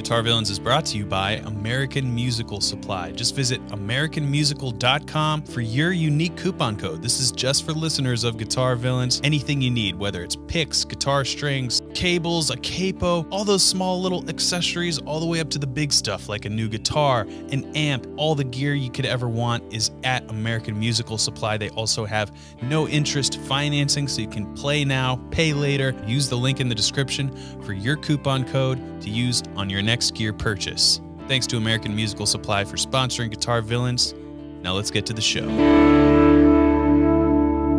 Guitar Villains is brought to you by American Musical Supply. Just visit AmericanMusical.com for your unique coupon code. This is just for listeners of Guitar Villains. Anything you need, whether it's picks, guitar strings, cables, a capo, all those small little accessories, all the way up to the big stuff like a new guitar, an amp, all the gear you could ever want is at American Musical Supply. They also have no interest financing, so you can play now, pay later. Use the link in the description for your coupon code to use on your next gear purchase. Thanks to American Musical Supply for sponsoring Guitar Villains. Now let's get to the show.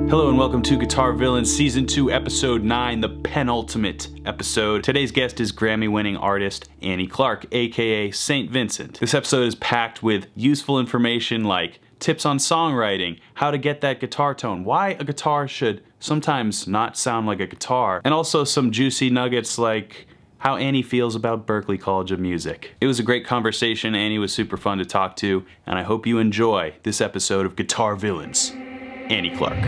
Hello and welcome to Guitar Villains Season 2, Episode 9, the penultimate episode. Today's guest is Grammy winning artist Annie Clark, aka St. Vincent. This episode is packed with useful information like tips on songwriting, how to get that guitar tone, why a guitar should sometimes not sound like a guitar, and also some juicy nuggets like how Annie feels about Berklee College of Music. It was a great conversation, Annie was super fun to talk to, and I hope you enjoy this episode of Guitar Villains. Annie Clark.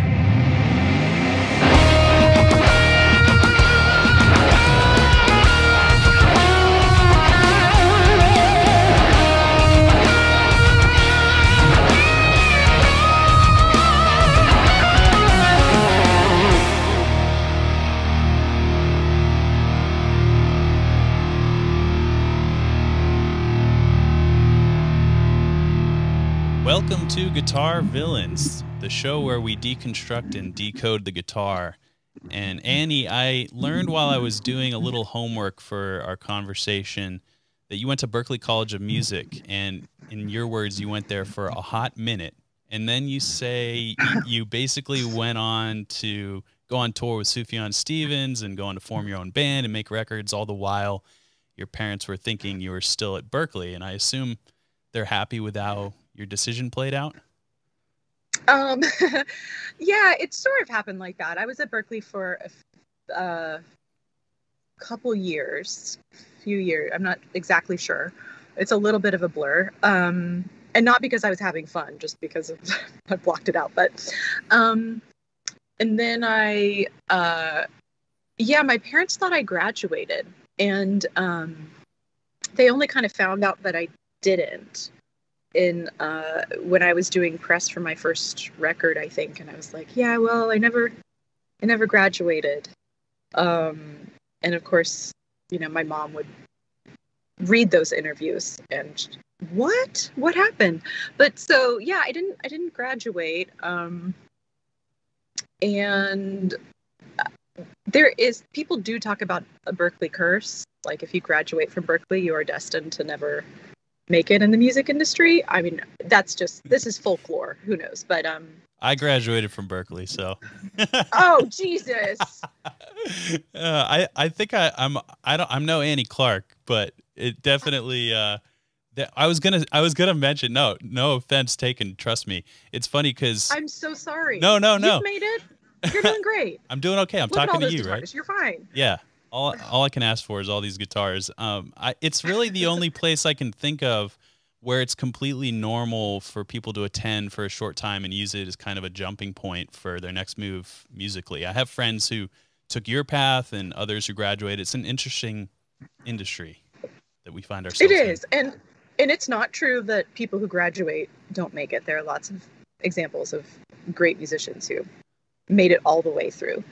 To Guitar Villains, the show where we deconstruct and decode the guitar. And Annie, I learned while I was doing a little homework for our conversation that you went to Berklee College of Music, and in your words, you went there for a hot minute. And then you say you basically went on to go on tour with Sufjan Stevens and go on to form your own band and make records, all the while your parents were thinking you were still at Berklee. And I assume they're happy with how your decision played out? Um, yeah, it sort of happened like that. I was at Berklee for a uh, couple years, few years. I'm not exactly sure. It's a little bit of a blur. Um, and not because I was having fun, just because of, I blocked it out. But, um, and then I, uh, yeah, my parents thought I graduated, and um, they only kind of found out that I didn't in uh, when I was doing press for my first record, I think, and I was like, yeah, well, I never, I never graduated, um, and of course, you know, my mom would read those interviews and what? What happened? But so yeah i didn't i didn't graduate um and uh, there is people do talk about a berklee curse. Like if you graduate from berklee you are destined to never make it in the music industry. I mean, that's just this is folklore. Who knows? But um I graduated from Berklee, so. oh Jesus! uh, I I think I I'm I don't I'm no Annie Clark, but it definitely. Uh, I was gonna I was gonna mention no no offense taken. Trust me, it's funny because I'm so sorry. No no no. You've made it. You're doing great. I'm doing okay. I'm Look talking to you, right? You're fine. Yeah all all I can ask for is all these guitars. Um, I, it's really the only place I can think of where it's completely normal for people to attend for a short time and use it as kind of a jumping point for their next move musically. I have friends who took your path and others who graduated. It's an interesting industry that we find ourselves. In. It is, in. and and it's not true that people who graduate don't make it. There are lots of examples of great musicians who made it all the way through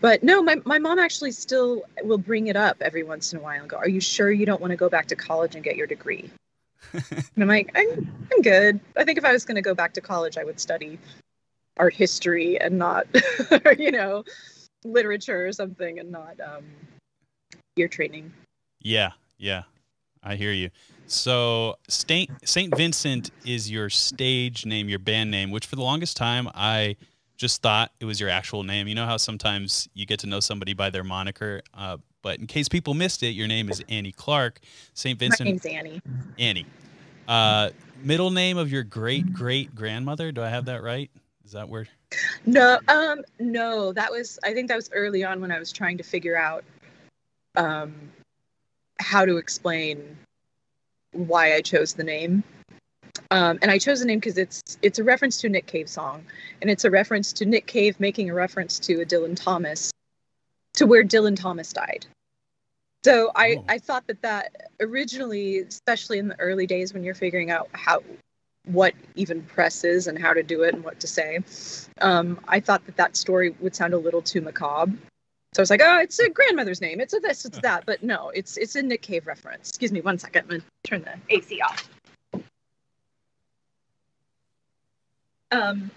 but no my, my mom actually still will bring it up every once in a while and go are you sure you don't want to go back to college and get your degree? And i'm like I'm, I'm good. I think if i was going to go back to college i would study art history and not you know literature or something and not um ear training. Yeah yeah. I hear you. So saint saint vincent is your stage name your band name which for the longest time i just thought it was your actual name. You know how sometimes you get to know somebody by their moniker, uh, but in case people missed it, your name is Annie Clark. St. Vincent. My name's Annie. Annie. Uh, middle name of your great great grandmother. Do I have that right? Is that where? No, um, no. That was I think that was early on when I was trying to figure out um, how to explain why I chose the name. Um, and I chose the name because it's it's a reference to a Nick Cave song, and it's a reference to Nick Cave making a reference to a Dylan Thomas, to where Dylan Thomas died. So I, Oh. I thought that that originally, especially in the early days when you're figuring out how what even press is and how to do it and what to say, um, I thought that that story would sound a little too macabre. So I was like, oh, it's a grandmother's name. It's a this, it's that. But no, it's it's a Nick Cave reference. Excuse me one second. I'm gonna turn the AC off. Um,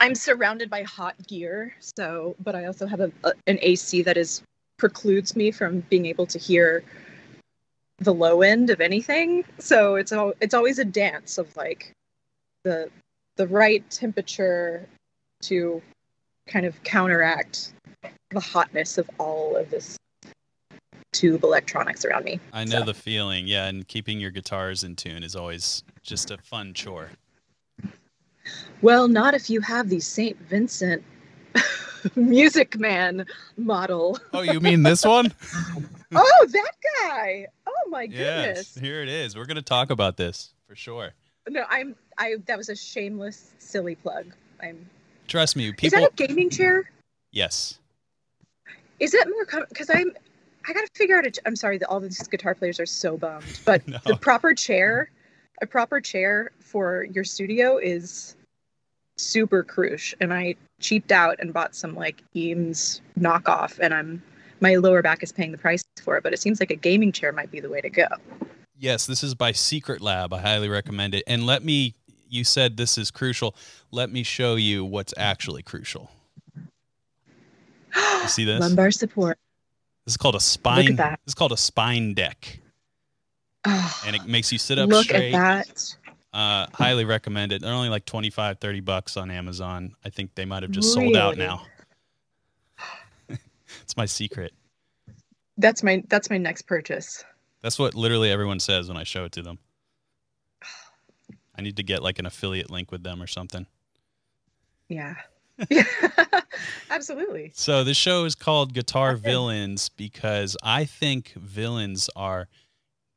I'm surrounded by hot gear, so but I also have a, a an AC that is precludes me from being able to hear the low end of anything. So it's al- it's always a dance of like the the right temperature to kind of counteract the hotness of all of this tube electronics around me. I know So- the feeling. Yeah, and keeping your guitars in tune is always just a fun chore. Well, not if you have the St. Vincent Music Man model. Oh, you mean this one? Oh, that guy! Oh my goodness. yes. Here it is. We're going to talk about this for sure. No, I'm I. That was a shameless, silly plug. I'm. Trust me, people Is that a gaming chair? yes. Is it more because I'm I gotta figure out a I'm sorry that all these guitar players are so bummed. But No. the proper chair a proper chair for your studio is super crucial. And I cheaped out and bought some like Eames knockoff and I'm my lower back is paying the price for it, but it seems like a gaming chair might be the way to go. Yes, this is by Secretlab. I highly recommend it. And let me, you said this is crucial. Let me show you what's actually crucial. You see this? Lumbar support. This is called a spine. This is called a spine deck, Oh, and it makes you sit up look straight. at that. Uh, highly recommend it. They're only like 25, 30 bucks on Amazon. I think they might have just sold out now. it's my secret. That's my that's my next purchase. That's what literally everyone says when I show it to them. I need to get like an affiliate link with them or something. Yeah. Yeah. Absolutely. So the show is called Guitar. Villains because I think villains are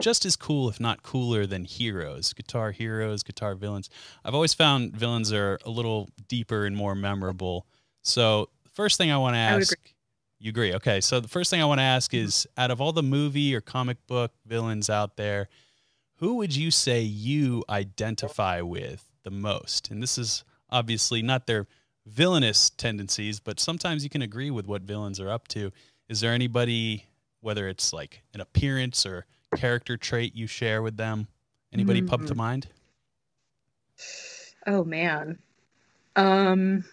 just as cool, if not cooler, than heroes. Guitar heroes, guitar villains. I've always found villains are a little deeper and more memorable. So the first thing I want to ask, you agree? Okay. So the first thing I want to ask is, out of all the movie or comic book villains out there, who would you say you identify with the most? And this is obviously not their villainous tendencies, but sometimes you can agree with what villains are up to. Is there anybody, whether it's like an appearance or character trait you share with them? Anybody pop to Mhm. mind? Oh man. Um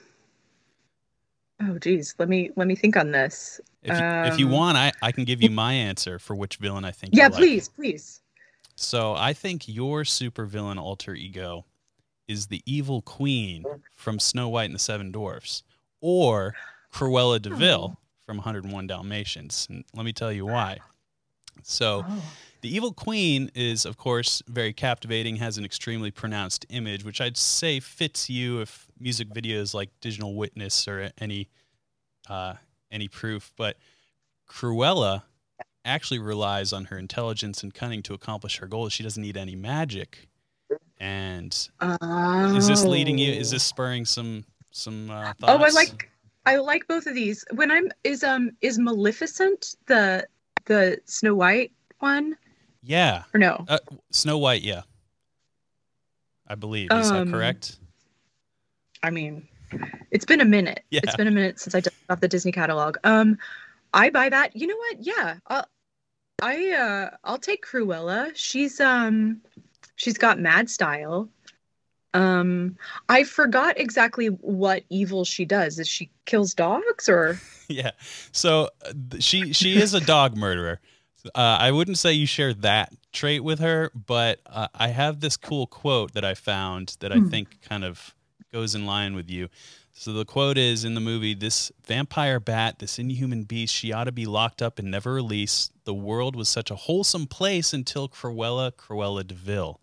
Oh geez, let me let me think on this. If you, if you Um, want, I, I can give you my answer for which villain I think. you Yeah, like. please, please. So I think your supervillain alter ego is the evil queen from Snow White and the Seven Dwarfs, or Cruella Deville Vil from 101 Dalmatians. And let me tell you why. So Oh. the evil queen is, of course, very captivating, has an extremely pronounced image, which I'd say fits you if music videos like Digital Witness or any uh, any proof. But Cruella actually relies on her intelligence and cunning to accomplish her goals. She doesn't need any magic. And is this leading you? Is Oh. this spurring some some uh, thoughts? Oh, I like I like both of these. When I'm is um is Maleficent the the Snow White one Yeah, or no? uh, Snow White. Yeah, I believe. Is that Um, correct? I mean, it's been a minute. Yeah. It's been a minute since I dug off the Disney catalog. Um, I buy that. You know what? Yeah, I'll, I uh, I'll take Cruella. She's um, she's got mad style. Um, I forgot exactly what evil she does. Is she kills dogs or? yeah. So uh, she she is a dog murderer. Uh, I wouldn't say you share that trait with her, but uh, I have this cool quote that I found that I Hmm. think kind of goes in line with you. So the quote is in the movie This vampire bat, this inhuman beast, she ought to be locked up and never released. The world was such a wholesome place until Cruella, Cruella De Vil.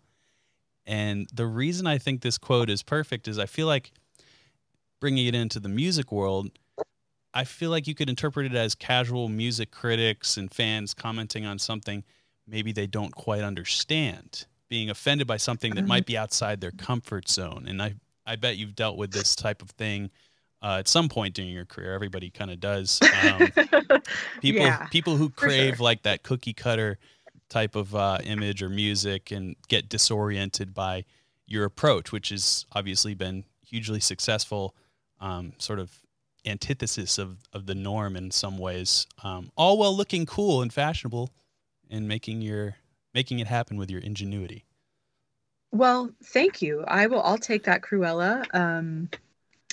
And the reason I think this quote is perfect is I feel like bringing it into the music world, I feel like you could interpret it as casual music critics and fans commenting on something maybe they don't quite understand, being offended by something that might be outside their comfort zone. And I, I bet you've dealt with this type of thing uh, at some point during your career. Everybody kind of does. Um, people Yeah, people who crave sure. like that cookie cutter type of uh, image or music and get disoriented by your approach, which has obviously been hugely successful, um, sort of antithesis of, of the norm in some ways, um, all while looking cool and fashionable and making your making it happen with your ingenuity. Well, thank you. I will. I'll take that Cruella. Um,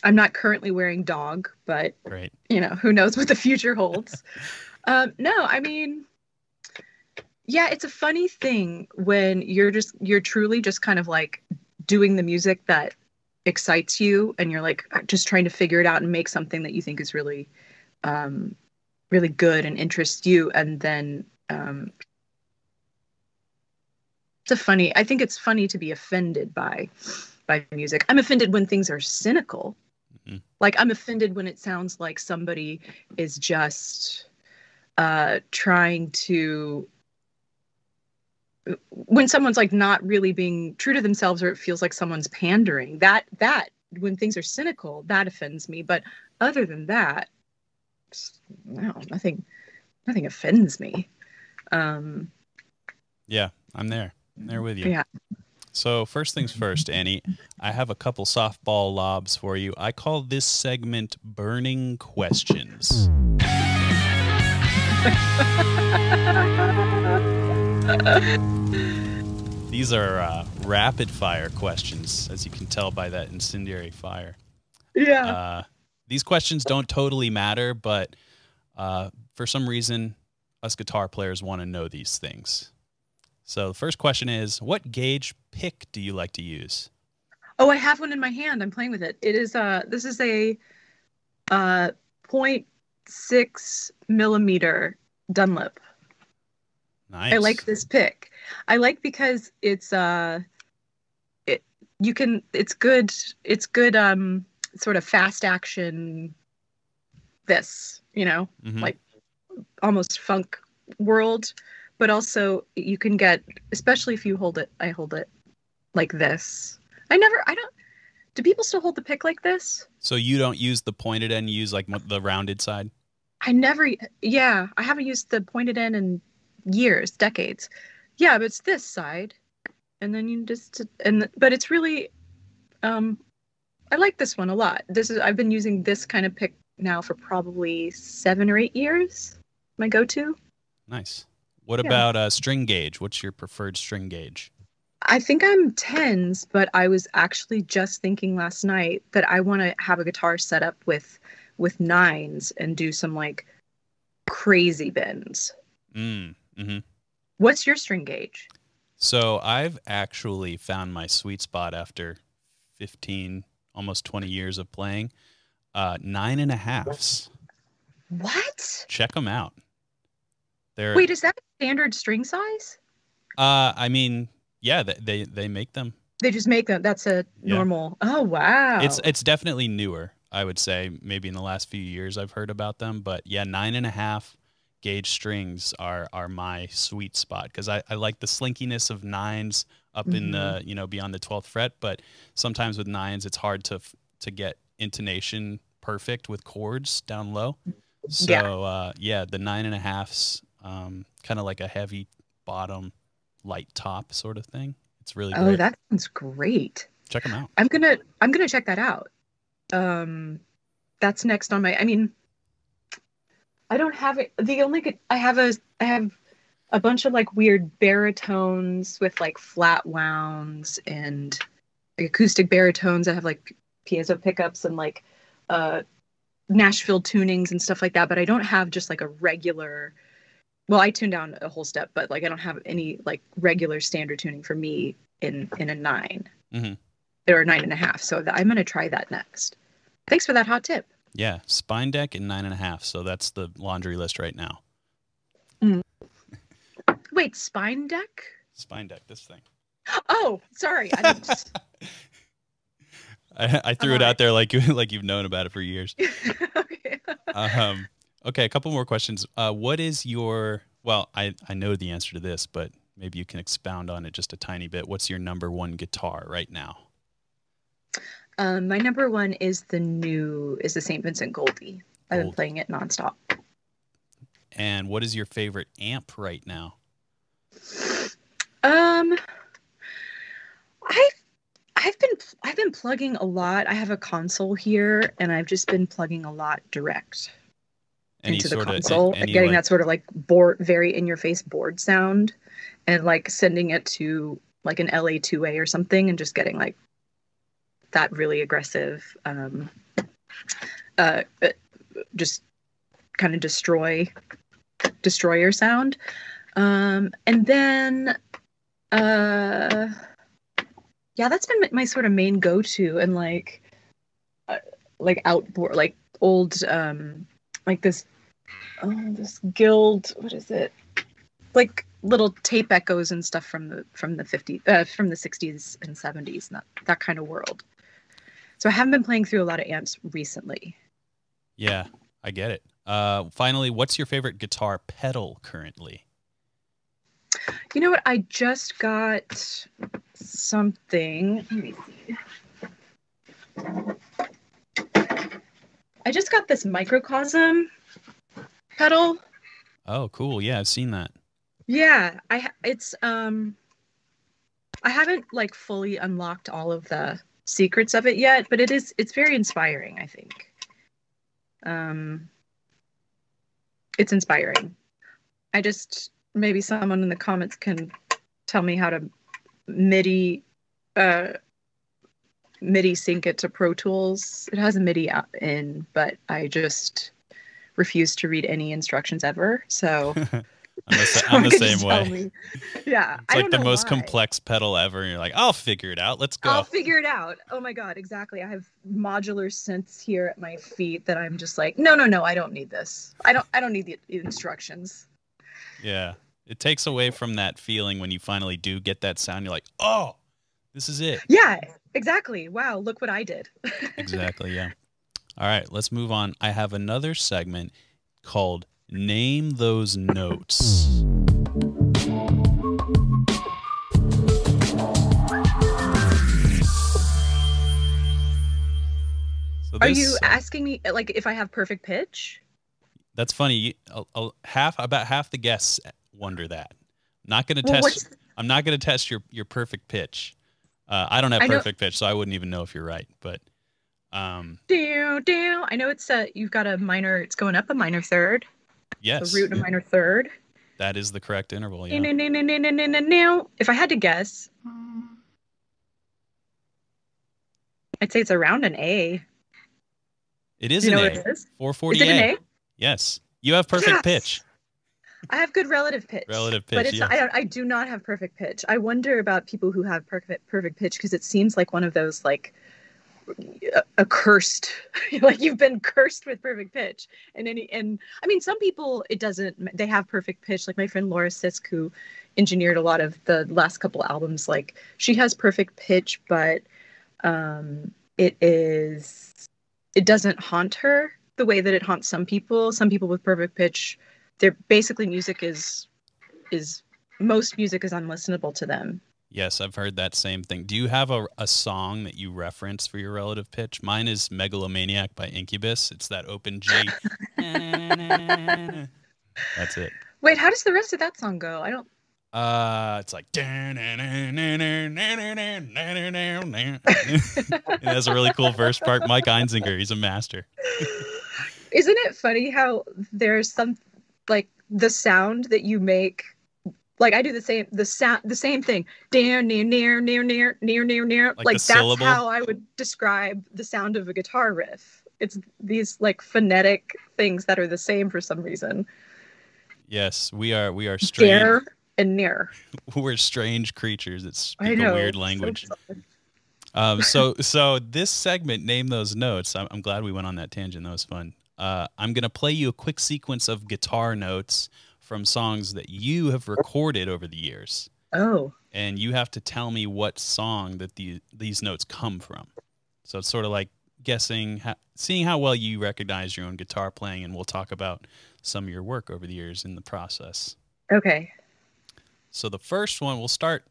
I'm not currently wearing dog, but Right. you know who knows what the future holds. um, no, I mean, yeah, it's a funny thing when you're just you're truly just kind of like doing the music that excites you, and you're like just trying to figure it out and make something that you think is really, um, really good and interests you, and then um, it's a funny i think it's funny to be offended by by music i'm offended when things are cynical Mhm. like i'm offended when it sounds like somebody is just uh trying to when someone's like not really being true to themselves or it feels like someone's pandering that that when things are cynical that offends me but other than that no nothing nothing offends me um Yeah, I'm there. I'm there with you. Yeah. So first things first, Annie, I have a couple softball lobs for you. I call this segment burning questions. These are uh, rapid fire questions, as you can tell by that incendiary fire. yeah Uh, these questions don't totally matter, but uh, for some reason, us guitar players want to know these things. So the first question is, what gauge pick do you like to use? Oh, I have one in my hand. I'm playing with it. It is uh this is a uh 0.6 millimeter Dunlop. Nice. I like this pick. I like because it's uh it you can it's good it's good um sort of fast action this, you know, Mhm. like almost funk world, but also you can get especially if you hold it I hold it like this. I never I don't do people still hold the pick like this? So you don't use the pointed end, you use like the rounded side? I never yeah, I haven't used the pointed end in years, decades. Yeah, but it's this side. And then you just and but it's really um I like this one a lot. This is I've been using this kind of pick now for probably 7 or 8 years. My go-to. Nice. What Yeah. about uh, string gauge? What's your preferred string gauge? I think I'm tens, but I was actually just thinking last night that I want to have a guitar set up with with nines and do some like crazy bends. Mm, hmm What's your string gauge? So I've actually found my sweet spot after 15, almost 20 years of playing. Uh, nine and a halfs. What? Check them out. They're Wait, is that a standard string size? Uh, I mean, yeah, they they, they make them. They just make them. That's a Yeah. normal. Oh wow. It's it's definitely newer. I would say maybe in the last few years I've heard about them, but yeah, nine and a half gauge strings are are my sweet spot because I, I like the slinkiness of nines up in the you know beyond the twelfth fret, but sometimes with nines it's hard to to get intonation perfect with chords down low. So Yeah. uh, yeah, the nine and a halfs, um, kind of like a heavy bottom, light top sort of thing. It's really oh, great. that sounds great. Check them out. I'm gonna I'm gonna check that out. Um, that's next on my. I mean, I don't have it. The only good I have a I have a bunch of like weird baritones with like flat wounds and like, acoustic baritones. I have like piezo pickups and like uh Nashville tunings and stuff like that. But I don't have just like a regular. Well, I tune down a whole step, but like I don't have any like regular standard tuning for me in in a 9 Mhm. or nine and a half. So th- I'm going to try that next. Thanks for that hot tip. Yeah, spine deck and nine and a half. So that's the laundry list right now. Wait, spine deck? Spine deck, this thing. Oh, sorry. I didn't... I, I threw it Uh, out there like you like you've known about it for years. okay. Um, okay, a couple more questions. Uh, what is your? Well, I I know the answer to this, but maybe you can expound on it just a tiny bit. What's your number one guitar right now? Um, my number one is the new is the St. Vincent Goldie. I've been playing it nonstop. And what is your favorite amp right now? Um, I I've been I've been plugging a lot. I have a console here, and I've just been plugging a lot direct into the a- console any, getting like- that sort of like board, very in your face board sound, and like sending it to like an LA2A or something, and just getting like that really aggressive, um, uh, just kind of destroy destroyer sound. Um, and then, uh, yeah, that's been my, sort of main go-to, and like, uh, like outboard, like old, um, like this, oh, this guild. What is it? Like little tape echoes and stuff from the from the 50 uh, from the 60s and 70s, that that kind of world. So I haven't been playing through a lot of amps recently. Yeah, I get it. Uh, finally, what's your favorite guitar pedal currently? You know what? I just got something. Let me see. I just got this microcosm pedal. Oh, cool. Yeah, I've seen that. Yeah, I it's um I haven't like fully unlocked all of the secrets of it yet, but it is it's very inspiring, I think. Um it's inspiring. I just maybe someone in the comments can tell me how to MIDI uh MIDI sync it to Pro Tools. It has a MIDI app in, but I just refuse to read any instructions ever. So I'm the, I'm the same way. Yeah, It's like the most why. complex pedal ever, and you're like, I'll figure it out. Let's go. I'll figure it out. Oh my god, exactly. I have modular synths here at my feet that I'm just like, no, no, no, I don't need this. I don't. I don't need the instructions. Yeah. It takes away from that feeling when you finally do get that sound. You're like, oh, this is it. Yeah, exactly. Wow, look what I did. Exactly. Yeah. All right. Let's move on. I have another segment called Name Those Notes. So Are you asking me like if I have perfect pitch? That's funny. A- a- half about half the guests wonder that. Not going to Well, test. I'm not going to test your your perfect pitch. Uh, I don't have I know- perfect pitch, so I wouldn't even know if you're right. But um, down down? I know it's a you've got a minor. It's going up a minor third, yes, a root and a minor third. that is the correct interval. Yeah. no, no, no, no, no, no, no. If I had to guess, I'd say it's around an A. It is you an A. is? Is 440 it an A. Yes, you have perfect Yes. pitch. I have good relative pitch. Relative but pitch, it's yes. I, I do not have perfect pitch. I wonder about people who have perfect perfect pitch because it seems like one of those like a, a cursed like you've been cursed with perfect pitch. And any and I mean some people it doesn't they have perfect pitch. Like my friend Laura Sisk who engineered a lot of the last couple albums like she has perfect pitch but um it is it doesn't haunt her the way that it haunts some people. Some people with perfect pitch they're basically music is is most music is unlistenable to them. Yes, I've heard that same thing. Do you have a, a song that you reference for your relative pitch? Mine is Megalomaniac by Incubus. It's that open G. That's it. Wait, how does the rest of that song go? I don't. Uh, it's like it has a really cool verse part. Mike Einziger, he's a master. Isn't it funny how there's some like the sound that you make? Like I do the same the sound the same thing. Near near near near near near near near. Like Like, that's syllable? how I would describe the sound of a guitar riff. It's these like phonetic things that are the same for some reason. Yes, we are. We are strange. Dare and near. We're strange creatures that speak I know. a weird language. bizarre. Um, so so this segment, name those notes. I'm, I'm glad we went on that tangent. That was fun. Uh, I'm gonna play you a quick sequence of guitar notes from songs that you have recorded over the years, Oh. and you have to tell me what song that the, these notes come from. So it's sort of like guessing, how, seeing how well you recognize your own guitar playing, and we'll talk about some of your work over the years in the process. Okay. So the first one, we'll start,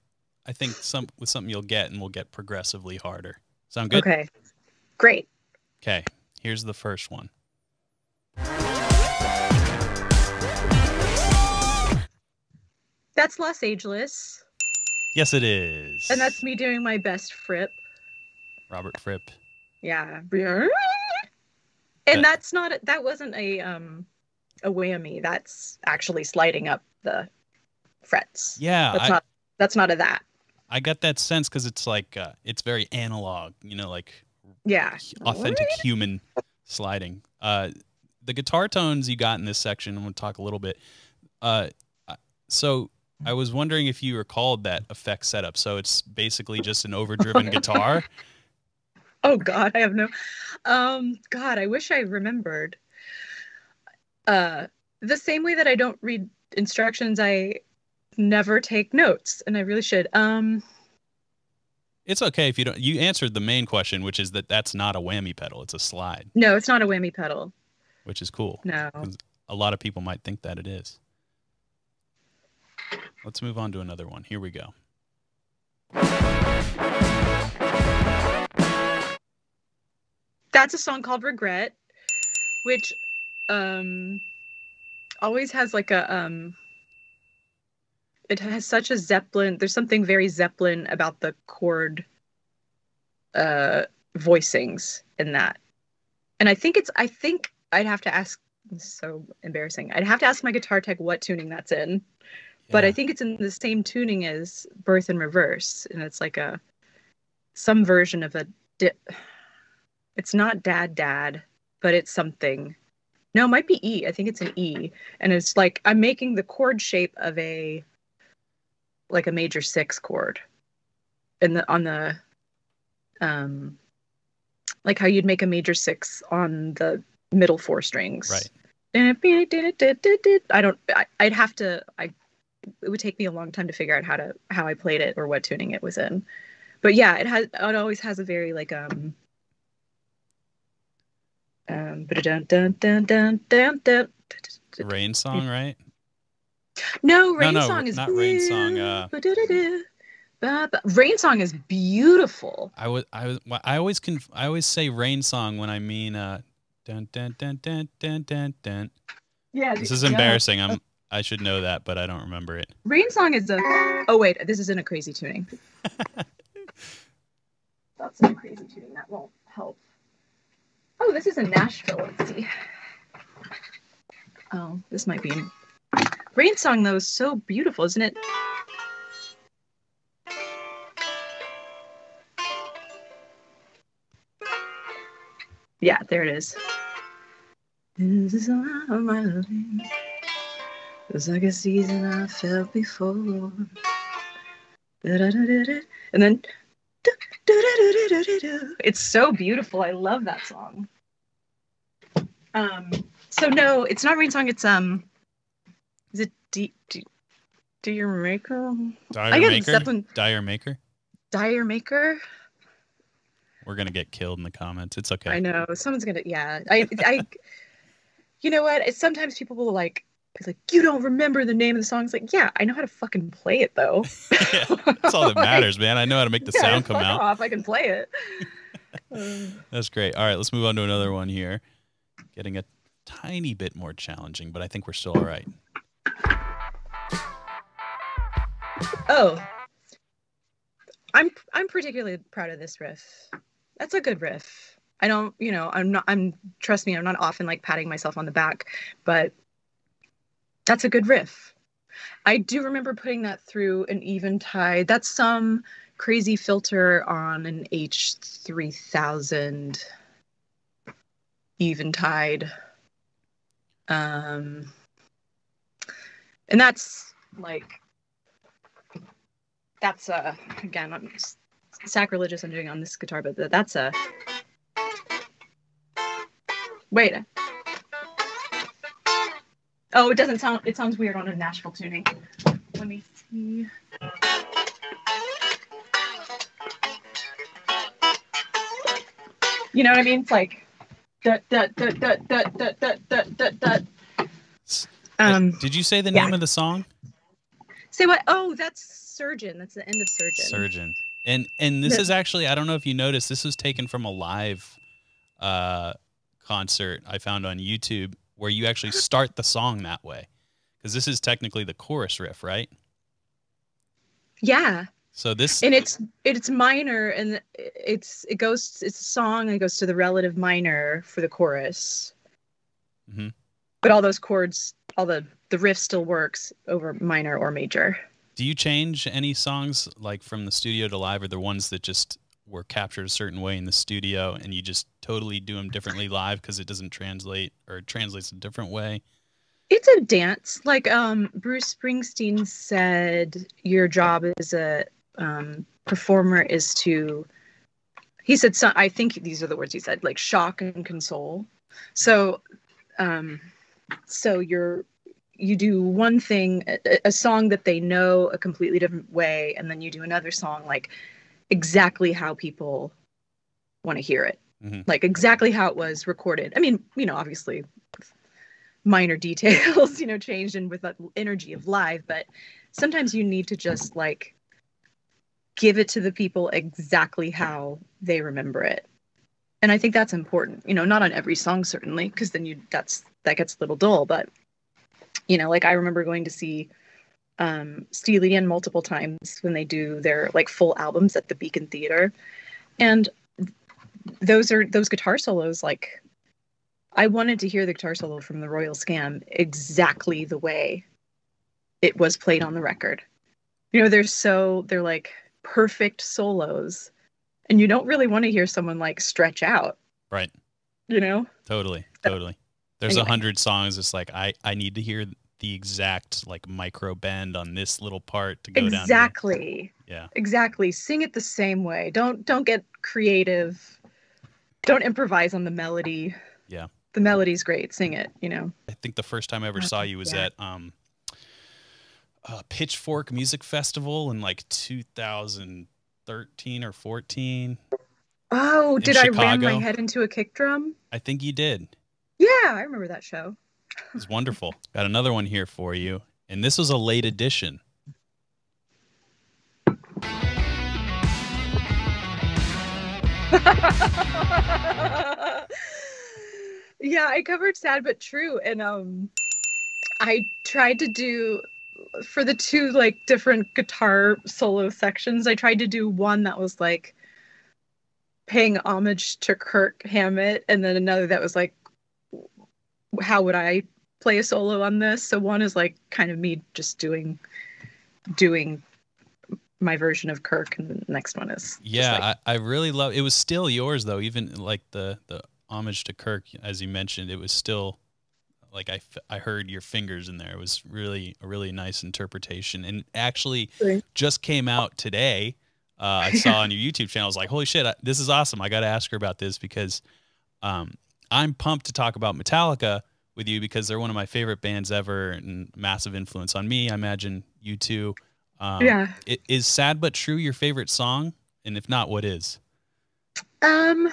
I think, some with something you'll get, and we'll get progressively harder. Sound good? Okay. Great. Okay, here's the first one. That's Los Angeles. Yes, it is. And that's me doing my best Fripp. Robert Fripp. Yeah. And that's not that wasn't a um a whammy. That's actually sliding up the frets. Yeah, That's I, not that's not a that. I got that sense because it's like uh, it's very analog. You know, like Yeah. authentic human sliding. Uh, the guitar tones you got in this section, I'm going to talk a little bit. Uh, so I was wondering if you recalled that effect setup. So it's basically just an overdriven guitar. Oh God, I have no. Um, God, I wish I remembered. Uh, the same way that I don't read instructions, I never take notes, and I really should. Um, It's okay if you don't. You answered the main question, which is that that's not a whammy pedal; it's a slide, no, it's not a whammy pedal. which is cool. No. A lot of people might think that it is. Let's move on to another one. Here we go. That's a song called Regret, which um always has like a um it has such a Zeppelin there's something very Zeppelin about the chord uh voicings in that. And I think it's I think I'd have to ask so embarrassing. I'd have to ask my guitar tech what tuning that's in. But I think it's in the same tuning as Birth in Reverse, and it's like a some version of a di- it's not dad dad, but it's something. No, it might be E. I think it's an E, and it's like I'm making the chord shape of a like a major six chord, and the on the um like how you'd make a major six on the middle four strings. Right. I don't. I, I'd have to. I. It would take me a long time to figure out how to how I played it or what tuning it was in. But yeah, it has. It always has a very like um. Um. Dun dun dun dun dun dun. Rain song, right? No, rain no, song is not Rain Song, uh, Rain song is beautiful. I was I was I always conf- I always say rain song when I mean uh dun dun dun dun dun dun dun. Yeah, This is embarrassing. I'm I should know that, but I don't remember it. Rain song is a. Oh wait, this is in a crazy tuning. That's in a crazy tuning. That won't help. Oh, this is in Nashville. Let's see. Oh, this might be. In... Rain song though is so beautiful, isn't it? Yeah, there it is. This is all my loving. It's like a season I felt before. And then it's so beautiful. I love that song. Um so no, it's not rain song, it's um is it D, D, do your maker? Dire I got Maker. Zeppelin D'yer Mak'er. D'yer Mak'er? We're gonna get killed in the comments. It's okay. I know. Someone's gonna yeah. I I you know what? Sometimes people will like be like, you don't remember the name of the song. It's like, yeah, I know how to fucking play it though. Yeah, That's all that matters, man. I know how to make the Yeah, sound come out. Off. I can play it. That's great. All right, let's move on to another one here. Getting a tiny bit more challenging, but I think we're still all right. oh, I'm I'm particularly proud of this riff. That's a good riff. I don't, you know, I'm not. I'm trust me, I'm not often like patting myself on the back, but that's a good riff. I do remember putting that through an Even Eventide. That's some crazy filter on an H3000 Eventide. Um, and that's like that's uh again I'm sacrilegious I'm doing on this guitar, but th- that's a wait. Oh, it doesn't sound. It sounds weird on a Nashville tuning. Let me see. You know what I mean? It's like. Dut, dut, dut, dut, dut, dut, dut, dut, dut, dut. Um, Did you say the yeah. name of the song? say what? Oh, that's Surgeon. That's the end of Surgeon. Surgeon. And and this The- is actually I don't know if you noticed this was taken from a live uh, concert I found on YouTube where you actually start the song that way, because this is technically the chorus riff, right? Yeah. So this and it's it's minor and it's it goes it's a song and it goes to the relative minor for the chorus mm-hmm. but all those chords all the the riff still works over minor or major Do you change any songs like from the studio to live, or the ones that just were captured a certain way in the studio, and you just totally do them differently live because it doesn't translate or translates a different way? it's a dance like um bruce springsteen said your job as a um performer is to he said so, i think these are the words he said like shock and console so um so you're you do one thing a, a song that they know a completely different way and then you do another song like exactly how people want to hear it. Mhm. like exactly how it was recorded. I mean you know obviously minor details you know changed and with the energy of live but sometimes you need to just like give it to the people exactly how they remember it. And i think that's important you know not on every song certainly because then you that's that gets a little dull but you know like i remember going to see um steely dan multiple times when they do their like full albums at the beacon theater and those are those guitar solos like i wanted to hear the guitar solo from the royal scam exactly the way it was played on the record you know they're so they're like perfect solos and you don't really want to hear someone like stretch out Right. you know Totally. Totally. There's a Anyway. hundred songs. It's like I I need to hear the exact like micro bend on this little part to go down. exactly Yeah. exactly sing it the same way don't don't get creative don't improvise on the melody Yeah. the melody's great sing it you know I think the first time I ever saw you was yeah. at um, uh, Pitchfork Music Festival in like 2013 or 14. oh did i ram my head into a kick drum I think you did. yeah i remember that show It was wonderful. Got another one here for you, and this was a late edition. yeah i covered sad but true and um i tried to do for the two like different guitar solo sections i tried to do one that was like paying homage to kirk hammett and then another that was like how would i play a solo on this so one is like kind of me just doing doing my version of kirk and the next one is Yeah, like, I, I really love. It was still yours though, even like the the homage to Kirk, as you mentioned. It was still like I, I heard your fingers in there. It was really a really nice interpretation, and actually just came out today. Uh, I saw on your YouTube channel. I was like, holy shit, I, this is awesome. I got to ask her about this because um, I'm pumped to talk about Metallica with you because they're one of my favorite bands ever and massive influence on me. I imagine you too. Um, yeah i- Is Sad But True your favorite song? And if not, what is? Um,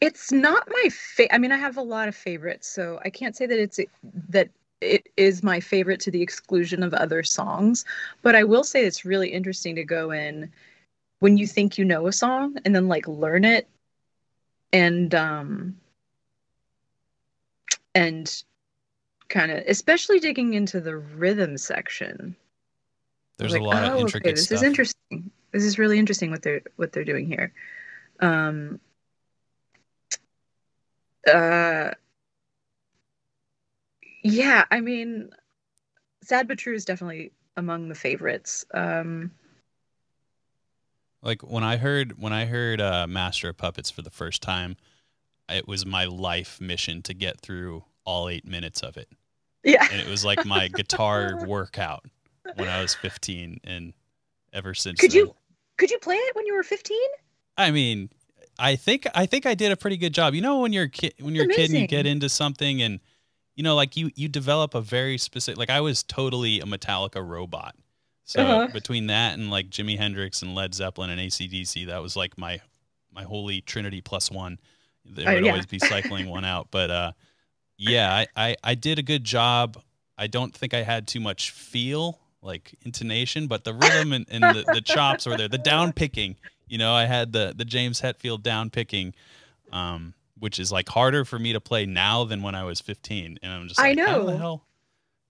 it's not my favorite. I mean, I have a lot of favorites, so I can't say that it's that it is my favorite to the exclusion of other songs. But I will say it's really interesting to go in when you think you know a song and then like learn it and um and kind of especially digging into the rhythm section There's like, a lot oh, of intricate okay, this stuff. is interesting. This is really interesting what they're what they're doing here. Um, uh, yeah, I mean, Sad but True is definitely among the favorites. Um, Like when I heard when I heard uh, Master of Puppets for the first time, it was my life mission to get through all eight minutes of it, yeah, and it was like my guitar workout when I was 15, and ever since. could then- you could you play it when you were fifteen? I mean, I think I think I did a pretty good job. You know, when you're a kid, when you're a kid and you get into something, and you know, like you you develop a very specific. Like I was totally a Metallica robot. So Uh-huh. between that and like Jimi Hendrix and Led Zeppelin and ACDC, that was like my my holy trinity plus one. There Oh, would yeah. always be cycling one out, but uh, yeah, I, I I did a good job. I don't think I had too much feel like intonation, but the rhythm and, and the, the chops were there. The down picking You know, I had the the James Hetfield down picking, um, which is like harder for me to play now than when I was 15. And I'm just I like, how know. the hell?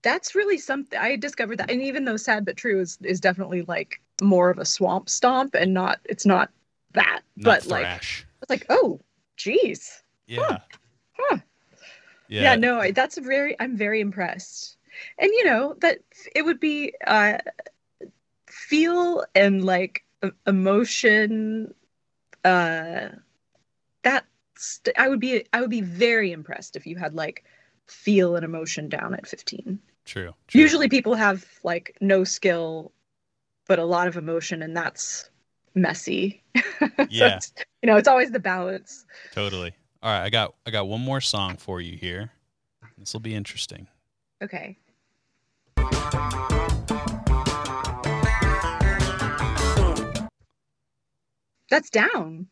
That's really something I discovered that, and even though "Sad but True" is is definitely like more of a swamp stomp, and not it's not that, Not but like it's like oh, geez, yeah. huh. Yeah. yeah, no I, that's very i'm very impressed and you know that it would be uh feel and like emotion uh that st- i would be i would be very impressed if you had like feel and emotion down at 15 True. true. usually people have like no skill but a lot of emotion and that's messy Yeah. you know it's always the balance Totally. All right, I got I got one more song for you here. This will be interesting. okay that's down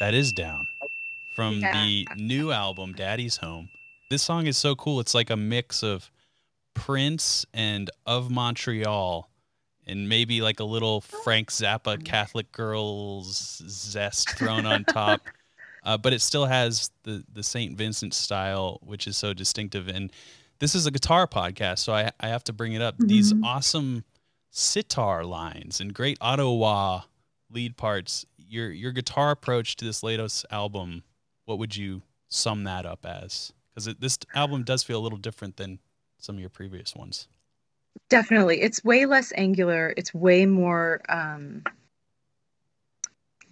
That is down from Yeah. the new album Daddy's Home. This song is so cool. It's like a mix of Prince and of Montreal and maybe like a little Frank Zappa Catholic girls zest thrown on top. Uh, but it still has the the St. Vincent style, which is so distinctive. And this is a guitar podcast, so I, I have to bring it up. These Mhm. awesome sitar lines and great Ottawa lead parts. Your your guitar approach to this latest album, what would you sum that up as? Because this album does feel a little different than some of your previous ones. Definitely. It's way less angular. It's way more um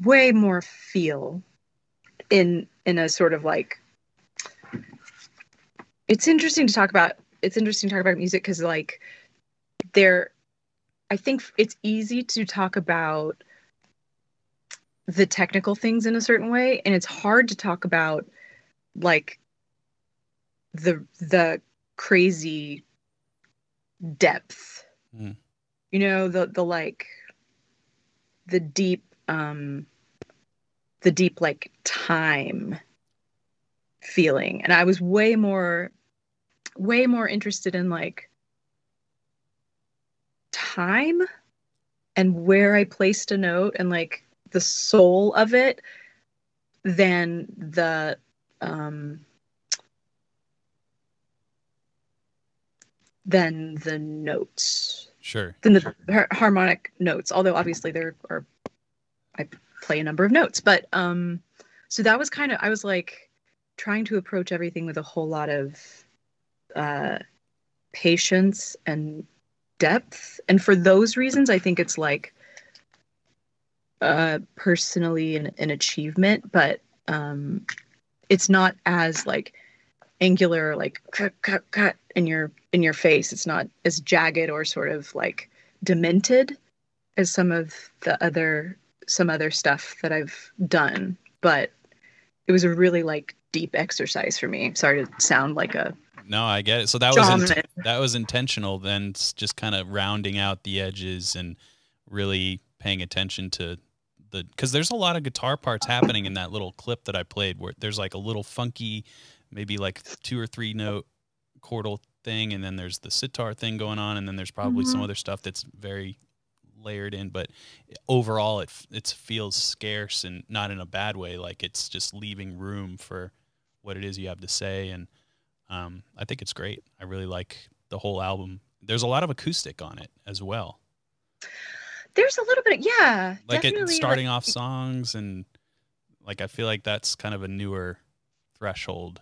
way more feel in in a sort of like it's interesting to talk about it's interesting to talk about music cuz like there I think it's easy to talk about the technical things in a certain way and it's hard to talk about like the the crazy depth Mm. you know the the like the deep um the deep like time feeling and i was way more way more interested in like time and where i placed a note and like the soul of it than the um than the notes Sure. than the har- harmonic notes although obviously there are i play a number of notes but um so that was kind of i was like trying to approach everything with a whole lot of uh patience and depth and for those reasons i think it's like uh personally an, an achievement but um it's not as like angular like cut cut cut in your in your face it's not as jagged or sort of like demented as some of the other some other stuff that i've done but it was a really like deep exercise for me sorry to sound like a No, I get it. So that was it. that was intentional. Then just kind of rounding out the edges and really paying attention to the because there's a lot of guitar parts happening in that little clip that I played where there's like a little funky, maybe like two or three note chordal thing, and then there's the sitar thing going on, and then there's probably some Mhm. other stuff that's very layered in. But overall, it it feels scarce and not in a bad way. Like it's just leaving room for what it is you have to say and. Um, I think it's great. I really like the whole album. There's a lot of acoustic on it as well, there's a little bit yeah like it starting off songs and like I feel like that's kind of a newer threshold.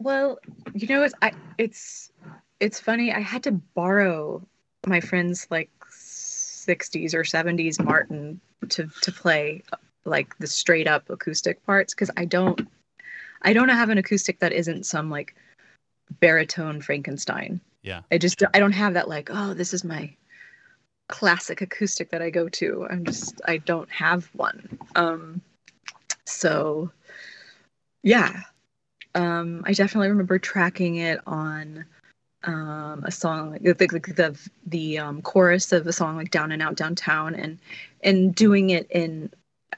Well, you know, it's I it's it's funny. I had to borrow my friend's like 60s or 70s Martin to to play like the straight up acoustic parts because I don't I don't have an acoustic that isn't some like baritone Frankenstein. Yeah. I just I don't have that like oh this is my classic acoustic that I go to. I'm just I don't have one. Um so yeah um i definitely remember tracking it on um a song like the the, the, um, chorus of a song like down and out downtown and and doing it in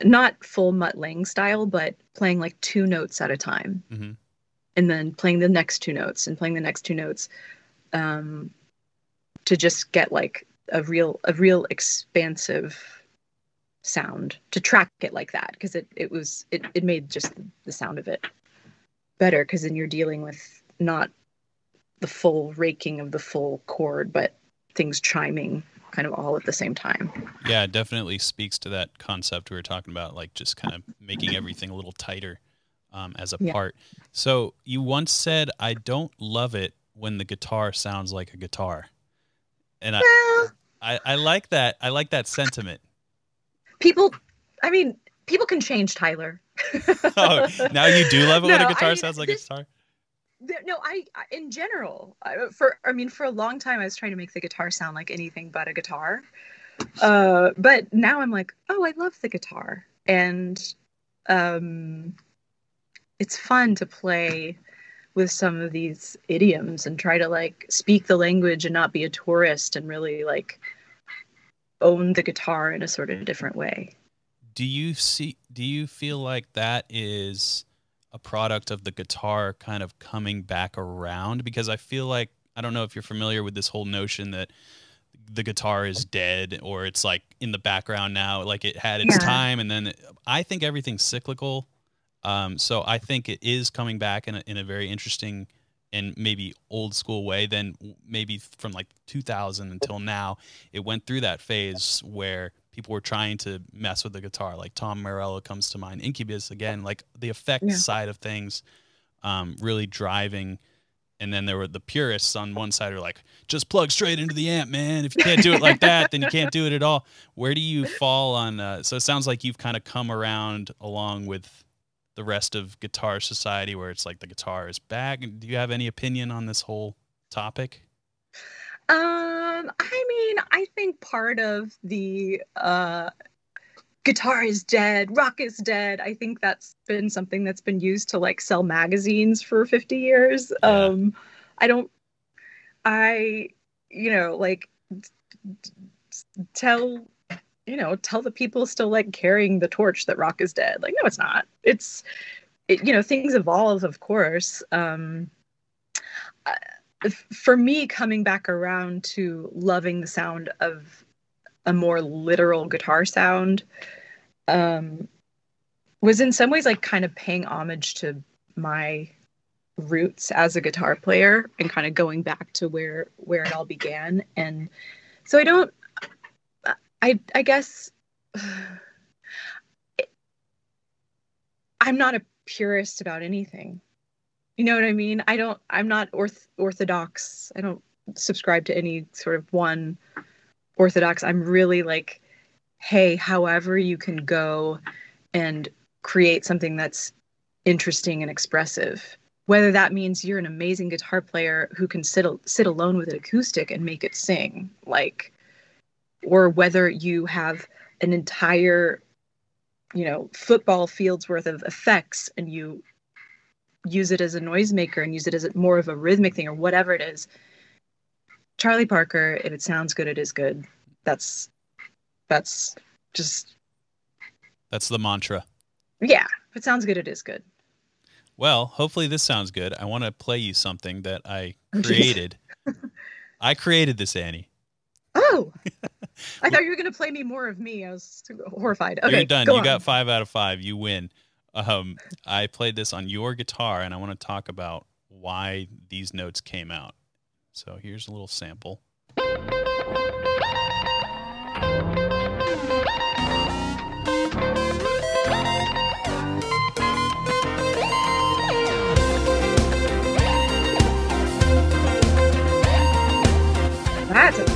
not full Mutt Lange style but playing like two notes at a time Mhm. and then playing the next two notes and playing the next two notes um to just get like a real a real expansive sound to track it like that because it, it was it, it made just the sound of it better because then you're dealing with not the full raking of the full chord but things chiming kind of all at the same time. Yeah it definitely speaks to that concept we were talking about like just kind of making everything a little tighter um, as a yeah. part. So you once said i don't love it when the guitar sounds like a guitar. And well, I, I i like that i like that sentiment. People i mean people can change tyler. Oh now you do love it no, when a guitar I sounds like this, a guitar no I, in general for i mean for a long time i was trying to make the guitar sound like anything but a guitar. Uh, but now i'm like oh i love the guitar. And um it's fun to play with some of these idioms and try to like speak the language and not be a tourist and really like own the guitar in a sort of different way. Do you see do you feel like that is a product of the guitar kind of coming back around because I feel like I don't know if you're familiar with this whole notion that the guitar is dead or it's like in the background now like it had its yeah. time and then it, I think everything's cyclical um, so I think it is coming back in a, in a very interesting and maybe old school way. Then maybe from like 2000 until now, it went through that phase where people were trying to mess with the guitar. Like Tom Morello comes to mind. Incubus again, like the effect yeah. side of things, um, really driving. And then there were the purists on one side who are like, just plug straight into the amp, man. If you can't do it like that, then you can't do it at all. Where do you fall on? Uh, so it sounds like you've kind of come around along with the rest of guitar society where it's like the guitar is back do you have any opinion on this whole topic um i mean i think part of the uh guitar is dead rock is dead i think that's been something that's been used to like sell magazines for 50 years yeah. um i don't i you know like tell you know, tell the people still like carrying the torch that rock is dead. Like, no, it's not. It's, it, you know, things evolve, of course. Um, for me, coming back around to loving the sound of a more literal guitar sound um, was in some ways like kind of paying homage to my roots as a guitar player and kind of going back to where where it all began and so i don't I I guess I'm not a purist about anything. You know what I mean? I don't I'm not orth- orthodox. I don't subscribe to any sort of one orthodox. I'm really like hey, however you can go and create something that's interesting and expressive. Whether that means you're an amazing guitar player who can sit sit alone with an acoustic and make it sing, like or whether you have an entire you know football field's worth of effects and you use it as a noisemaker and use it as a, more of a rhythmic thing or whatever it is charlie parker if it sounds good it is good that's that's just that's the mantra yeah if it sounds good it is good well hopefully this sounds good i want to play you something that i created i created this annie oh I thought you were going to play me more of me. I was horrified. Okay, you're done. You on. got five out of five. You win. Um, I played this on your guitar, and I want to talk about why these notes came out. So here's a little sample. That's a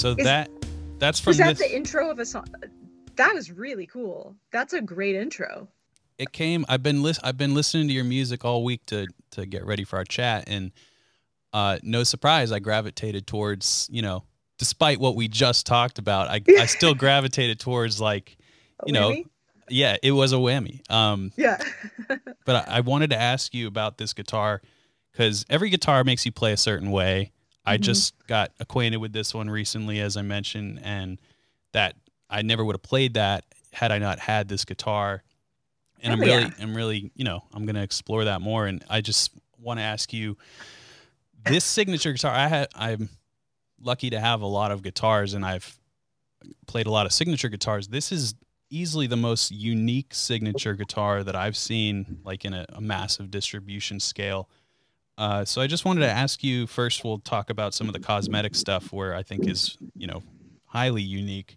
So is, that that's from was that this... the intro of a song? That was really cool. That's a great intro. It came. I've been lis- I've been listening to your music all week to to get ready for our chat, and uh, no surprise, I gravitated towards you know, despite what we just talked about, I I still gravitated towards like, you know, yeah, it was a whammy. Um, yeah. but I, I wanted to ask you about this guitar because every guitar makes you play a certain way I mm-hmm. just got acquainted with this one recently, as I mentioned, and that I never would have played that had I not had this guitar. And oh, I'm really, yeah. I'm really, you know, I'm going to explore that more. And I just want to ask you this signature guitar, I had I'm lucky to have a lot of guitars and I've played a lot of signature guitars. This is easily the most unique signature guitar that I've seen, like in a, a massive distribution scale. Uh, so I just wanted to ask you first. We'll talk about some of the cosmetic stuff where I think is you know highly unique.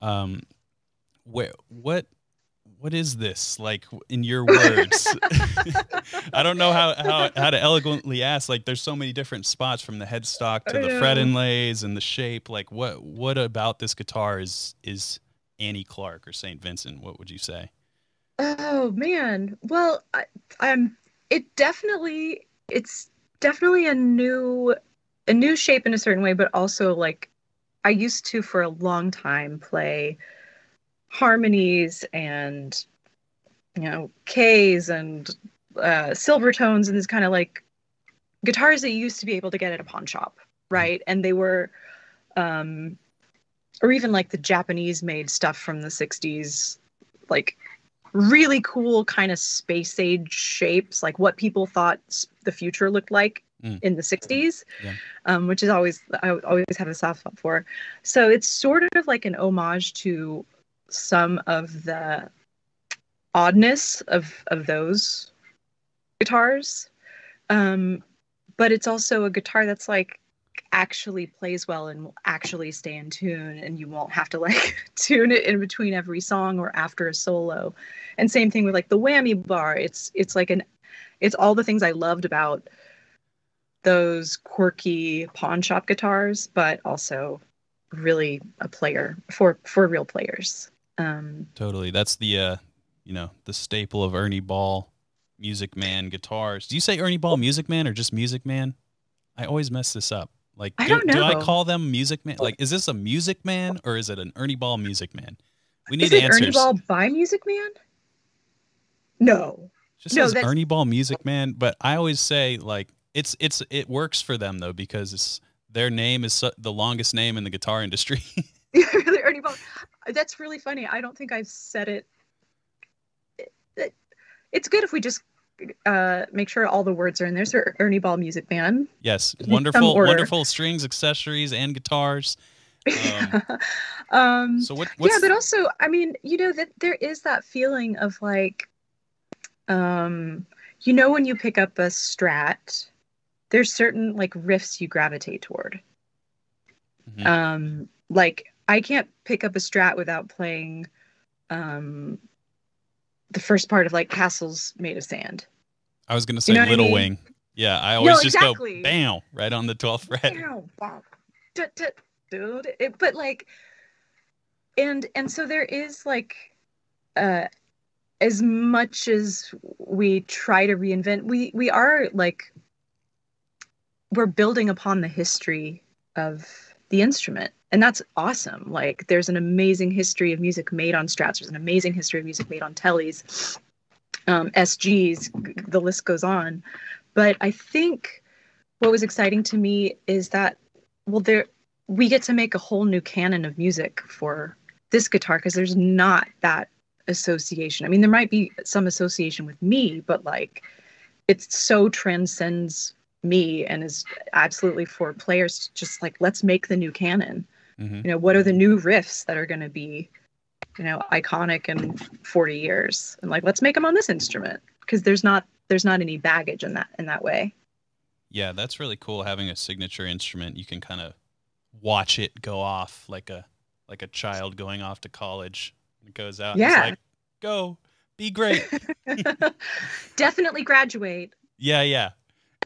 Um, where what what is this? Like in your words i don't know how, how how to eloquently ask like there's so many different spots from the headstock to the fret inlays and the shape. Like what what about this guitar is is annie clark or st vincent? What would you say? Oh man. Well I, i'm it definitely it's definitely a new a new shape in a certain way but also like i used to for a long time play harmonies and you know Kays and uh, Silvertones and this kind of like guitars that you used to be able to get at a pawn shop, right? And they were, um, or even like the Japanese made stuff from the '60s, like really cool kind of space age shapes, like what people thought the future looked like mm. in the 60s, yeah. um, which is always, I always have a soft spot for. So it's sort of like an homage to some of the oddness of of those guitars um but it's also a guitar that's like actually plays well and will actually stay in tune and you won't have to like tune it in between every song or after a solo and same thing with like the whammy bar it's it's like an it's all the things i loved about those quirky pawn shop guitars but also really a player for for real players um, totally. That's the uh, you know, the staple of Ernie Ball Music Man guitars. Do you say Ernie Ball Music Man or just Music Man? I always mess this up. Like, do, I don't know. do I call them Music Man? Like, is this a Music Man or is it an Ernie Ball Music Man? We need is it answers. Ernie Ball by Music Man? No. Just no, says. Ernie Ball Music Man, but I always say like it's it's it works for them though because it's their name is the longest name in the guitar industry. really, Ernie Ball. That's really funny. I don't think I've said it. it, it it's good if we just uh, make sure all the words are in there. So Ernie Ball Music Man. Yes, wonderful, wonderful strings, accessories, and guitars. Um, um, so what? yeah, but also, I mean, you know that there is that feeling of like, um, you know, when you pick up a Strat, there's certain like riffs you gravitate toward. Mm-hmm. Um, like I can't pick up a strat without playing um, the first part of like castles made of sand. I was gonna say you know Little I mean? Wing. Yeah, I always no, just exactly. go bam right on the 12th fret. It, but like, and and so there is like, uh, as much as we try to reinvent, we we are like, we're building upon the history of the instrument. And that's awesome. Like there's an amazing history of music made on strats. There's an amazing history of music made on tellies um, sgs the list goes on. But i think what was exciting to me is that well there we get to make a whole new canon of music for this guitar because there's not that association. I mean there might be some association with me but like it so transcends me and is absolutely for players to just like let's make the new canon. Mm-hmm. you know what are the new riffs that are going to be you know iconic in 40 years? And like let's make them on this instrument because there's not there's not any baggage in that in that way. Yeah that's really cool having a signature instrument. You can kind of watch it go off like a like a child going off to college it goes out yeah like, go be great definitely graduate yeah yeah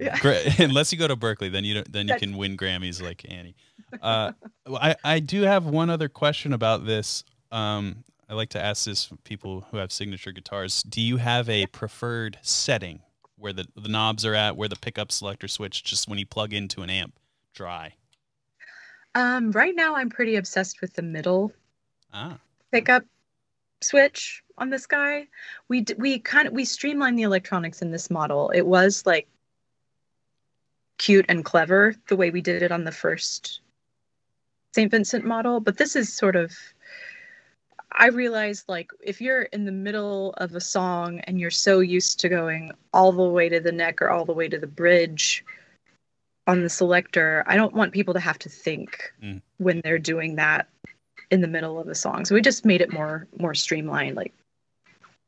yeah. Unless you go to Berklee, then you don't, then you can win Grammys like Annie. Uh, I I do have one other question about this. Um, I like to ask this people who have signature guitars. Do you have a preferred setting where the the knobs are at, where the pickup selector switch, just when you plug into an amp, dry? Um, right now, I'm pretty obsessed with the middle ah. pickup switch on this guy. We we kind of we streamlined the electronics in this model. It was like cute and clever the way we did it on the first St. Vincent model, but this is sort of I realized like if you're in the middle of a song and you're so used to going all the way to the neck or all the way to the bridge, on the selector, I don't want people to have to think Mm. when they're doing that in the middle of a song. So we just made it more more streamlined, like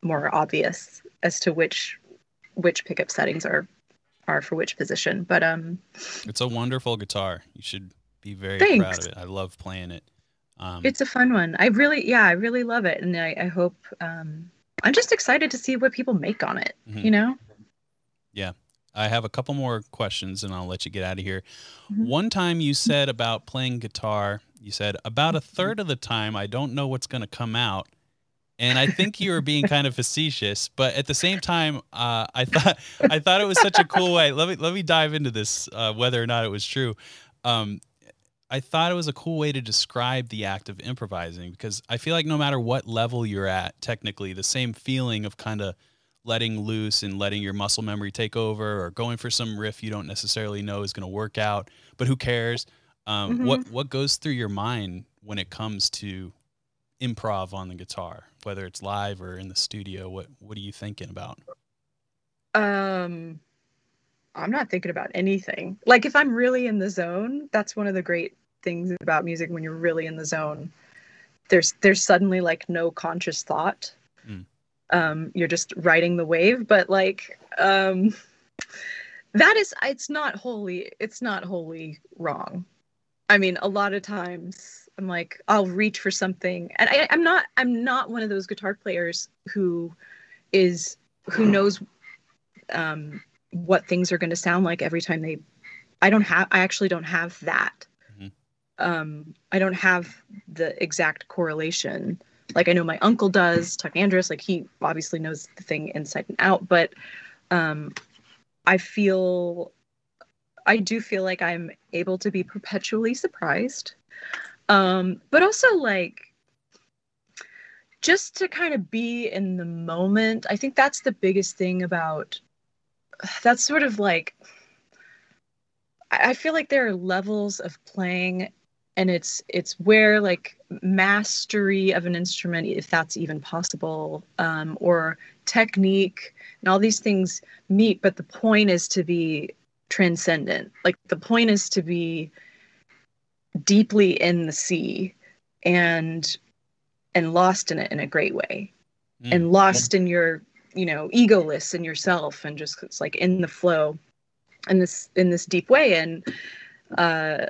more obvious as to which which pickup settings are are for which position. But um It's a wonderful guitar. You should be very proud of it. I love playing it. Um, it's a fun one. I really yeah, I really love it. And I, I hope um I'm just excited to see what people make on it, Mhm. you know? Yeah. I have a couple more questions and I'll let you get out of here. Mhm. One time you said about playing guitar, you said about a third of the time I don't know what's going to come out. And I think you were being kind of facetious, but at the same time, uh, I thought I thought it was such a cool way. Let me let me dive into this, uh, whether or not it was true. Um, I thought it was a cool way to describe the act of improvising because I feel like no matter what level you're at, technically, the same feeling of kind of letting loose and letting your muscle memory take over or going for some riff you don't necessarily know is going to work out, but who cares? Um, Mhm. What what goes through your mind when it comes to improv on the guitar, whether it's live or in the studio? What what are you thinking about? Um I'm not thinking about anything. Like if I'm really in the zone, that's one of the great things about music when you're really in the zone. There's there's suddenly like no conscious thought. Mm. Um you're just riding the wave, but like um that is it's not wholly it's not wholly wrong. I mean, a lot of times I'm like I'll reach for something. And I, I'm not I'm not one of those guitar players who is who knows um, what things are going to sound like every time they i don't have i actually don't have that. Mhm. um, i don't have the exact correlation. Like i know my uncle does Tuck Andress like he obviously knows the thing inside and out but um, i feel i do feel like i'm able to be perpetually surprised. Um, but also like just to kind of be in the moment i think that's the biggest thing about that's sort of like I feel like there are levels of playing and it's it's where like mastery of an instrument if that's even possible um, or technique and all these things meet but the point is to be transcendent. Like the point is to be deeply in the sea and and lost in it in a great way. Mm. and lost in your you know egoless in yourself and just it's like in the flow in this in this deep way. And uh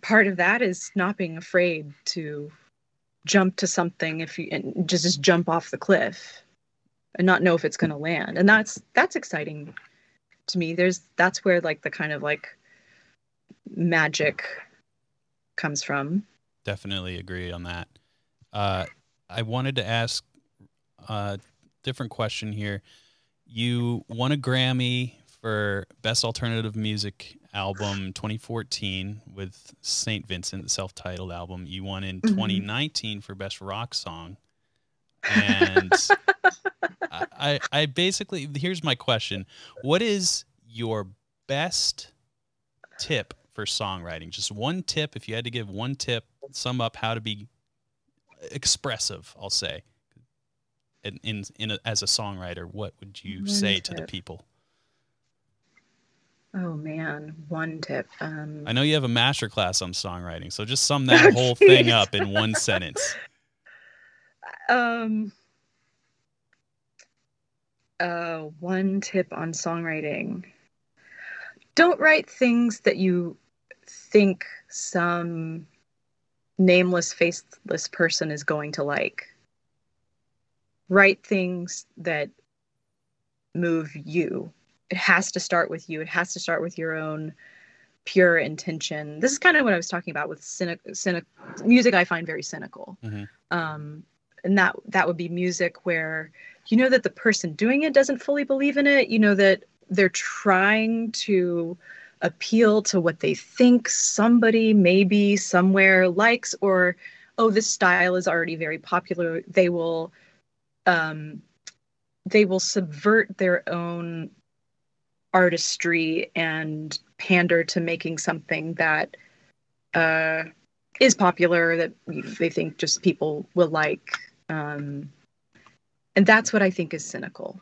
part of that is not being afraid to jump to something if you and just just jump off the cliff and not know if it's going to land. And that's that's exciting to me there's that's where like the kind of like magic comes from Definitely agree on that. Uh, I wanted to ask a different question here. You won a Grammy for Best Alternative Music Album 2014 with St. Vincent, the self titled album. You won in Mhm. 2019 for Best Rock Song. And I, I, basically, here's my question What is your best tip for songwriting? Just one tip, if you had to give one tip, sum up how to be expressive, I'll say. In, in, in a, as a songwriter, what would you One say to the people? oh man one tip um I know you have a master class on songwriting, so just sum that whole thing up in one sentence. Um uh one tip on songwriting. Don't write things that you think some nameless faceless person is going to like. Write things that move you. It has to start with you. It has to start with your own pure intention. This is kind of what i was talking about with cynic, cynic music i find very cynical. Mhm. um, and that that would be music where you know that the person doing it doesn't fully believe in it you know that they're trying to appeal to what they think somebody maybe somewhere likes or oh this style is already very popular. They will um they will subvert their own artistry and pander to making something that uh is popular that they think just people will like um and that's what i think is cynical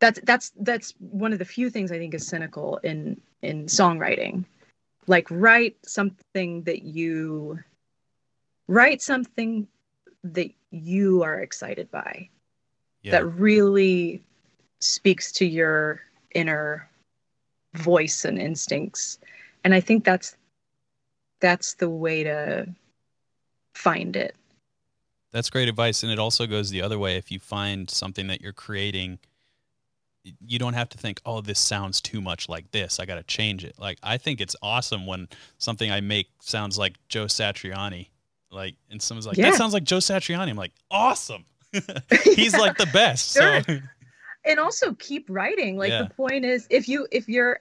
that's that's that's one of the few things I think is cynical in in songwriting. Like write something that you write something that you are excited by. Yeah. That really speaks to your inner voice and instincts. And I think that's that's the way to find it. That's great advice and it also goes the other way if you find something that you're creating you don't have to think, oh, this sounds too much like this. I got to change it. Like, I think it's awesome when something I make sounds like Joe Satriani. Like, and someone's like, yeah. that sounds like Joe Satriani. I'm like, awesome. He's like the best. Sure. So. And also keep writing. Like, yeah. the point is, if you, if you're,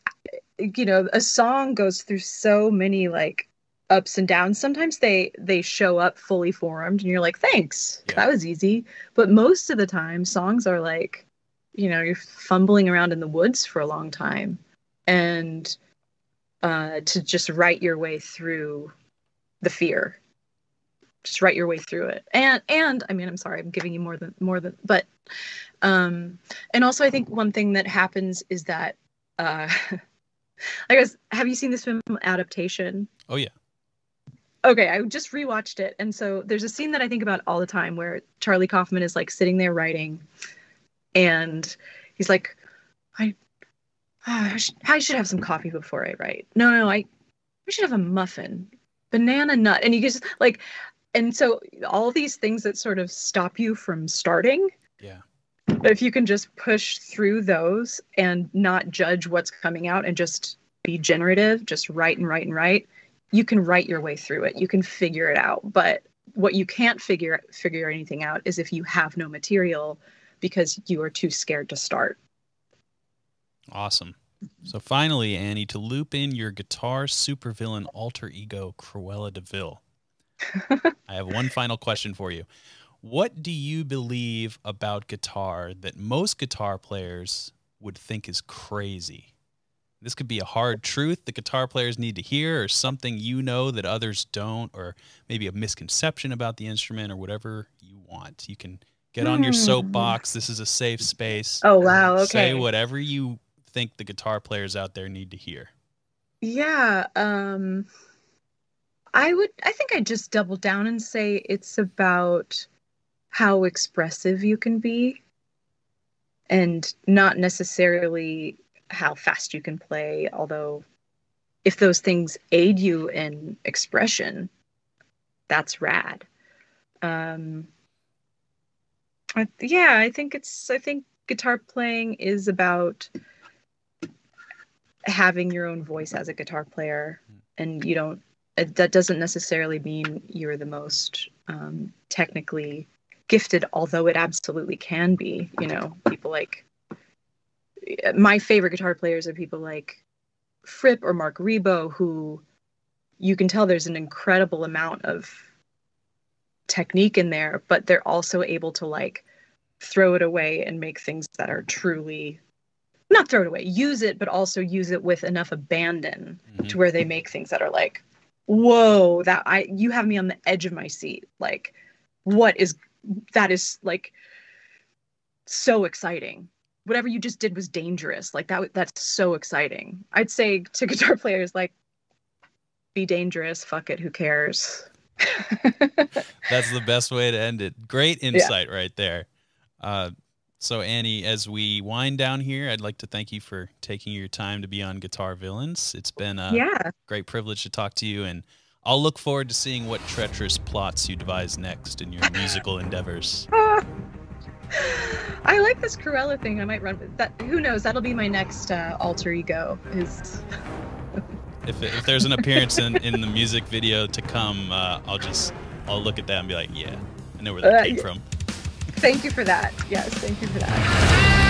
you know, a song goes through so many like ups and downs. Sometimes they, they show up fully formed and you're like, thanks. Yeah. That was easy. But most of the time, songs are like, you know you're fumbling around in the woods for a long time and uh, to just write your way through the fear just write your way through it and and i mean i'm sorry i'm giving you more than more than but um and also i think one thing that happens is that uh i guess have you seen this film adaptation oh yeah okay i just rewatched it and so there's a scene that i think about all the time where charlie kaufman is like sitting there writing and he's like, I, ah, I, should, I should have some coffee before I write. No, no, I, I should have a muffin, banana nut, and you just like, and so all these things that sort of stop you from starting. Yeah. But if you can just push through those and not judge what's coming out and just be generative, just write and write and write, you can write your way through it. You can figure it out. But what you can't figure figure anything out is if you have no material because you are too scared to start. Awesome. So finally, Annie, to loop in your guitar supervillain alter ego, Cruella de Vil. I have one final question for you. What do you believe about guitar that most guitar players would think is crazy? This could be a hard truth that guitar players need to hear, or something you know that others don't, or maybe a misconception about the instrument, or whatever you want. You can Get on your hmm. soapbox. This is a safe space. Oh wow. Okay. Say whatever you think the guitar players out there need to hear. Yeah. Um I would I think I'd just double down and say it's about how expressive you can be and not necessarily how fast you can play, although if those things aid you in expression, that's rad. Um I, yeah, I think it's. I think guitar playing is about having your own voice as a guitar player, and you don't. That doesn't necessarily mean you're the most um, technically gifted, although it absolutely can be. You know, people like my favorite guitar players are people like Fripp or Marc Ribot, who you can tell there's an incredible amount of technique in there, but they're also able to like throw it away and make things that are truly not throw it away, use it, but also use it with enough abandon mm-hmm. to where they make things that are like, whoa, that I you have me on the edge of my seat. Like, what is that is like so exciting. Whatever you just did was dangerous. Like that that's so exciting. I'd say to guitar players like be dangerous, fuck it, who cares? That's the best way to end it. Great insight yeah. right there. Uh, so, Annie, as we wind down here, I'd like to thank you for taking your time to be on Guitar Villains. It's been a yeah. great privilege to talk to you, and I'll look forward to seeing what treacherous plots you devise next in your musical endeavors. I like this Cruella thing. I might run with that. Who knows? That'll be my next uh, alter ego. Is if, if there's an appearance in, in the music video to come, uh, I'll just I'll look at that and be like, yeah, I know where that uh, came from. Thank you for that. Yes, thank you for that.